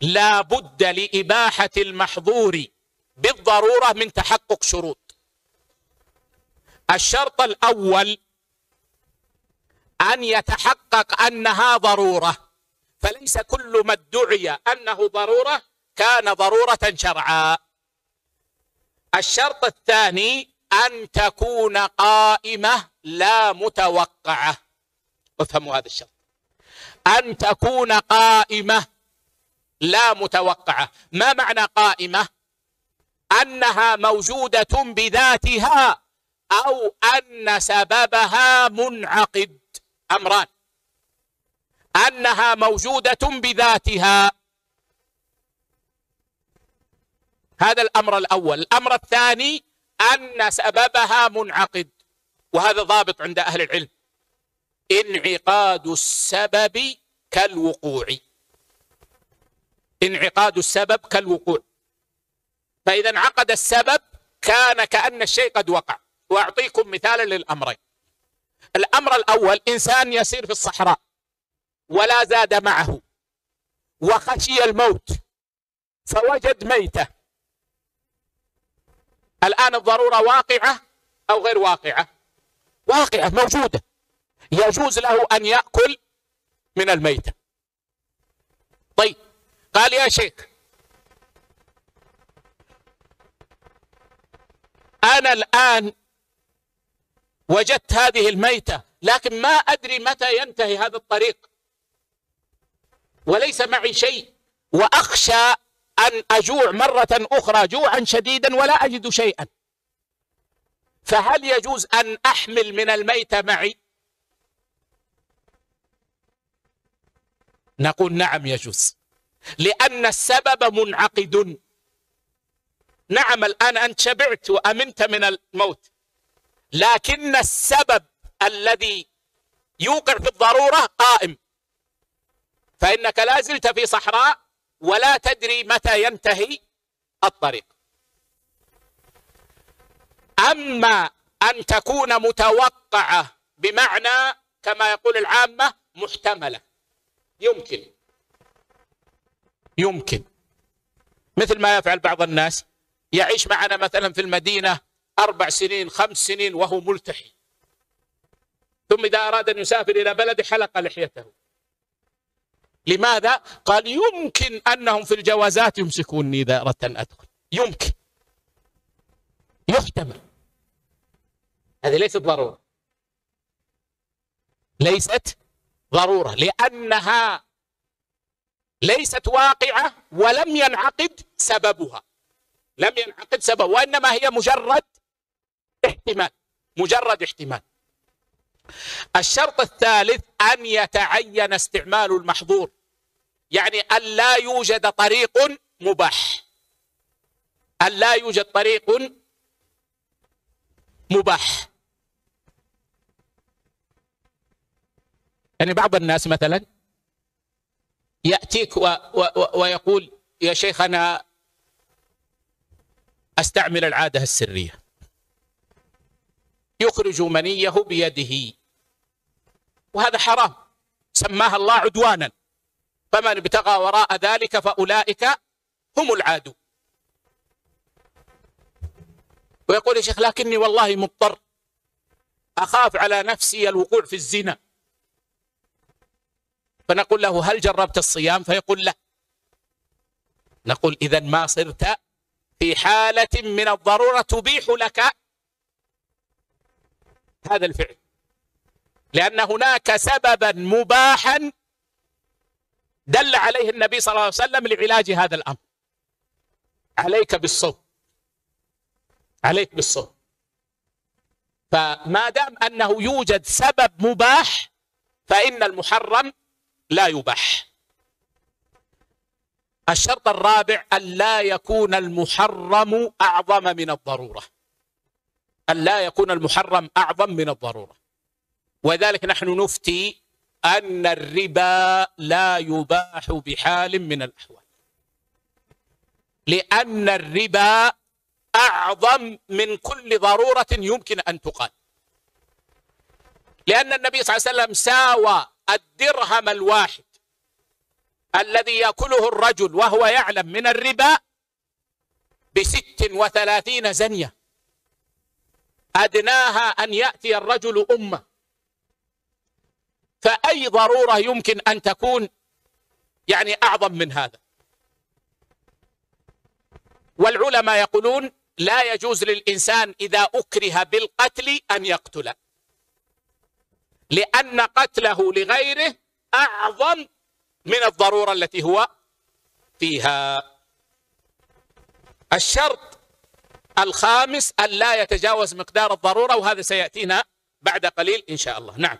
لا بد لإباحة المحظور بالضرورة من تحقق شروط. الشرط الأول أن يتحقق أنها ضرورة فليس كل ما ادعي أنه ضرورة كان ضرورة شرعا. الشرط الثاني أن تكون قائمة لا متوقعة. افهموا هذا الشرط. أن تكون قائمة لا متوقعة. ما معنى قائمة؟ أنها موجودة بذاتها أو أن سببها منعقد. أمران. أنها موجودة بذاتها. هذا الأمر الأول. الأمر الثاني أن سببها منعقد. وهذا ضابط عند أهل العلم. انعقاد السبب كالوقوع. انعقاد السبب كالوقوع. فإذا انعقد السبب كان كأن الشيء قد وقع. وأعطيكم مثالا للأمرين. الأمر الأول إنسان يسير في الصحراء ولا زاد معه وخشي الموت فوجد ميته. الآن الضرورة واقعة أو غير واقعة؟ واقعة موجودة. يجوز له أن يأكل من الميتة. طيب قال يا شيخ أنا الآن وجدت هذه الميتة لكن ما أدري متى ينتهي هذا الطريق. وليس معي شيء وأخشى أن أجوع مرة أخرى جوعا شديدا ولا أجد شيئا. فهل يجوز أن أحمل من الميتة معي؟ نقول نعم يجوز. لأن السبب منعقد. نعم الآن أنت شبعت وأمنت من الموت. لكن السبب الذي يوقع في الضرورة قائم. فإنك لا زلت في صحراء ولا تدري متى ينتهي الطريق. أما أن تكون متوقعة بمعنى كما يقول العامة محتملة. يمكن. يمكن. مثل ما يفعل بعض الناس. يعيش معنا مثلا في المدينة أربع سنين خمس سنين وهو ملتحي. ثم إذا أراد أن يسافر إلى بلد حلق لحيته. لماذا؟ قال يمكن أنهم في الجوازات يمسكوني إذا أردت أن أدخل. يمكن. يحتمل هذه ليست ضرورة. ليست ضرورة. لأنها ليست واقعة ولم ينعقد سببها. لم ينعقد سبب وإنما هي مجرد احتمال مجرد احتمال. الشرط الثالث أن يتعين استعمال المحظور يعني أن لا يوجد طريق مباح. أن لا يوجد طريق مباح. يعني بعض الناس مثلا يأتيك و و ويقول يا شيخ أنا أستعمل العادة السرية. يخرج منيه بيده. وهذا حرام. سماها الله عدوانا. فمن ابتغى وراء ذلك فأولئك هم العادو ويقول يا شيخ لكني والله مضطر. أخاف على نفسي الوقوع في الزنا. فنقول له هل جربت الصيام؟ فيقول لا. نقول إذا ما صرت في حالة من الضرورة تبيح لك هذا الفعل. لأن هناك سببا مباحا دل عليه النبي صلى الله عليه وسلم لعلاج هذا الأمر. عليك بالصوم. عليك بالصوم. فما دام أنه يوجد سبب مباح فإن المحرم لا يباح. الشرط الرابع أن لا يكون المحرم أعظم من الضرورة. أن لا يكون المحرم أعظم من الضرورة. وذلك نحن نفتي أن الربا لا يباح بحال من الأحوال. لأن الربا أعظم من كل ضرورة يمكن أن تقال. لأن النبي صلى الله عليه وسلم ساوى الدرهم الواحد الذي يأكله الرجل وهو يعلم من الربا بست وثلاثين زنية. أدناها أن يأتي الرجل أمة. فأي ضرورة يمكن أن تكون يعني أعظم من هذا؟ والعلماء يقولون لا يجوز للإنسان إذا أكره بالقتل أن يقتل. لأن قتله لغيره أعظم من الضرورة التي هو فيها. الشرط الخامس أن لا يتجاوز مقدار الضرورة وهذا سيأتينا بعد قليل إن شاء الله. نعم.